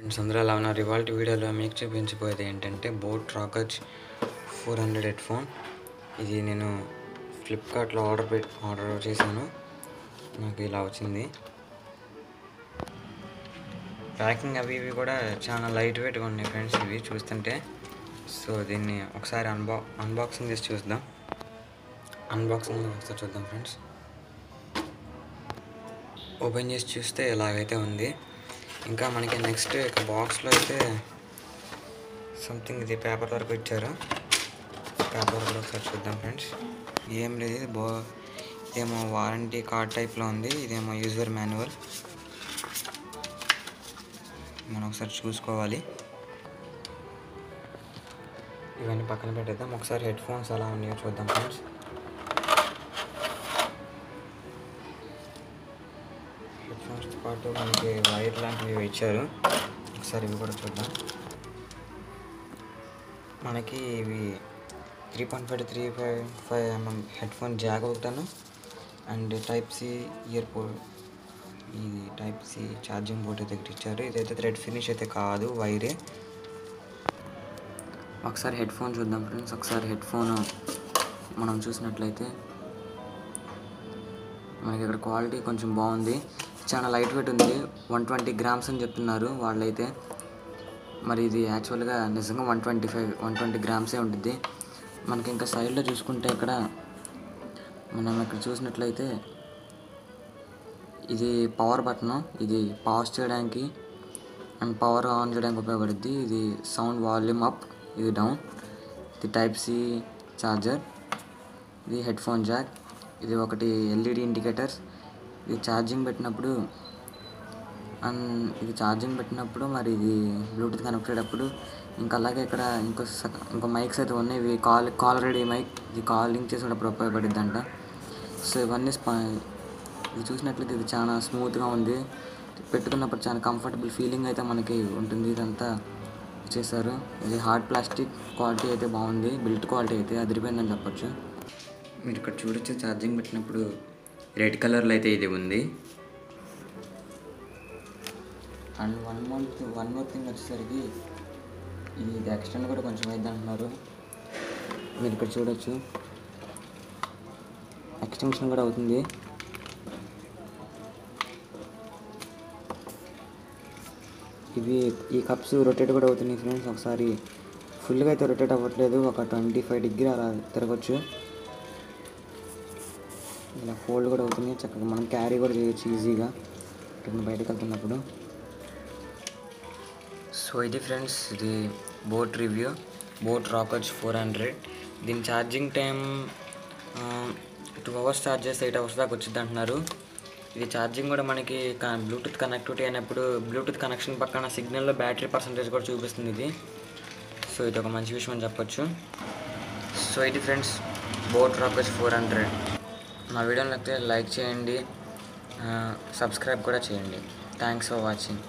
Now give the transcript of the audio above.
Friends అందరూ అలా ఉన్నారు? ఇవాళ వీడియోలో మీకు చూపించబోయేది ఏంటంటే boAt Rockerz four hundred headphone. ఇది నేను ఫ్లిప్కార్ట్లో ఆర్డర్ పెట్టి ఆర్డర్ చేశాను. నాకు ఇలా వచ్చింది. ప్యాకింగ్ అవి ఇవి కూడా చాలా లైట్ వెయిట్గా ఉన్నాయి ఫ్రెండ్స్ ఇవి చూస్తుంటే. సో దీన్ని ఒకసారి అన్బా అన్బాక్సింగ్ చేసి చూద్దాం. అన్బాక్సింగ్ ఒకసారి చూద్దాం ఫ్రెండ్స్. ఓపెన్ చేసి చూస్తే ఇలాగైతే ఉంది. ఇంకా మనకి నెక్స్ట్ ఇక బాక్స్లో అయితే సంథింగ్ ఇది పేపర్ వరకు ఇచ్చారు. పేపర్ కూడా ఒకసారి చూద్దాం ఫ్రెండ్స్ ఏం లేదు ఇది బో ఇదేమో వారంటీ కార్డ్ టైప్లో ఉంది ఇదేమో యూజర్ మాన్యువల్ మనం ఒకసారి చూసుకోవాలి. ఇవన్నీ పక్కన పెట్టేద్దాం. ఒకసారి హెడ్ ఫోన్స్ ఎలా ఉన్నాయో చూద్దాం ఫ్రెండ్స్ పాటు మనకి వైర్ లాంటివి ఇచ్చారు. ఒకసారి ఇవి కూడా చూద్దాం. మనకి ఇవి three point five three five five mm headphone jack ఒకటాను and type C ear port ఇది టైప్ సి ఛార్జింగ్ పోర్ట్ అయితే ఇక్కడ ఇచ్చారు. ఇదైతే థ్రెడ్ ఫినిష్ అయితే కాదు వైరే. ఒకసారి హెడ్ ఫోన్ చూద్దాం ఫ్రెండ్స్. ఒకసారి హెడ్ ఫోన్ మనం చూసినట్లయితే మనకి ఇక్కడ క్వాలిటీ కొంచెం బాగుంది. చాలా లైట్ వెయిట్ ఉంది. వన్ ట్వంటీ గ్రామ్స్ అని చెప్తున్నారు వాళ్ళైతే. మరి ఇది యాక్చువల్గా నిజంగా one twenty five one twenty గ్రామ్సే ఉంటుంది మనకి ఇంకా సైడ్లో చూసుకుంటే ఇక్కడ మనం ఇక్కడ చూసినట్లయితే ఇది పవర్ బటన్ ఇది పాజ్ చేయడానికి అండ్ పవర్ ఆన్ చేయడానికి ఉపయోగపడుద్ది. ఇది సౌండ్ వాల్యూమ్ అప్ ఇది డౌన్. ఇది టైప్ సి ఛార్జర్ ఇది హెడ్ ఫోన్ జాక్. ఇది ఒకటి ఎల్ఈడి ఇండికేటర్స్. ఇది ఛార్జింగ్ పెట్టినప్పుడు అండ్ ఇది ఛార్జింగ్ పెట్టినప్పుడు మరి ఇది బ్లూటూత్ కనెక్ట్ అయ్యేటప్పుడు ఇంకా అలాగే ఇక్కడ ఇంకో ఇంకో మైక్స్ అయితే ఉన్నాయి. ఇవి కాల్ కాల్ రెడీ మైక్. ఇది కాలింగ్ చేసేటప్పుడు ఉపయోగపడుద్ది అంట సో ఇవన్నీ ఇది చూసినట్లయితే ఇది చాలా స్మూత్గా ఉంది. పెట్టుకున్నప్పుడు చాలా కంఫర్టబుల్ ఫీలింగ్ అయితే మనకి ఉంటుంది. ఇదంతా చేశారు. ఇది హార్డ్ ప్లాస్టిక్ క్వాలిటీ అయితే బాగుంది. బిల్ట్ క్వాలిటీ అయితే అదిరిపోయిందని చెప్పొచ్చు. మీరు ఇక్కడ చూడొచ్చు ఛార్జింగ్ పెట్టినప్పుడు రెడ్ కలర్లో అయితే ఇది ఉంది. And one month one more thing వచ్చేసరికి ఇది ఇది ఎక్స్టెండ్ కూడా కొంచెం అయింది అంటున్నారు మీరు ఇక్కడ చూడొచ్చు. ఎక్స్టెన్షన్ కూడా అవుతుంది. ఇవి ఈ కప్స్ రొటేట్ కూడా అవుతున్నాయి ఫ్రెండ్స్. ఒకసారి ఫుల్గా అయితే రొటేట్ అవ్వట్లేదు. ఒక ట్వంటీ ఫైవ్ డిగ్రీ అలా తిరగచ్చు. ఇలా ఫోల్డ్ కూడా అవుతున్నాయి. చక్కగా మనం క్యారీ కూడా చేయొచ్చు ఈజీగా. ఇక్కడ బయటకు వెళ్తున్నప్పుడు. సో ఇది ఫ్రెండ్స్ ఇది boAt review. BoAt Rockerz four hundred. దీని charging time two hours charge చేస్తే ఎయిట్ అవర్స్ దాకా వచ్చింది అంటున్నారు. ఇది ఛార్జింగ్ కూడా మనకి బ్లూటూత్ కనెక్టివిటీ అయినప్పుడు బ్లూటూత్ కనెక్షన్ పక్కన సిగ్నల్లో బ్యాటరీ పర్సంటేజ్ కూడా చూపిస్తుంది ఇది. సో ఇది ఒక మంచి విషయం అని చెప్పొచ్చు. సో ఇది ఫ్రెండ్స్ బోట్ రాకచ్ ఫోర్ హండ్రెడ్. మా వీడియో నచ్చితే లైక్ చేయండి సబ్స్క్రైబ్ కూడా చేయండి. Thanks for watching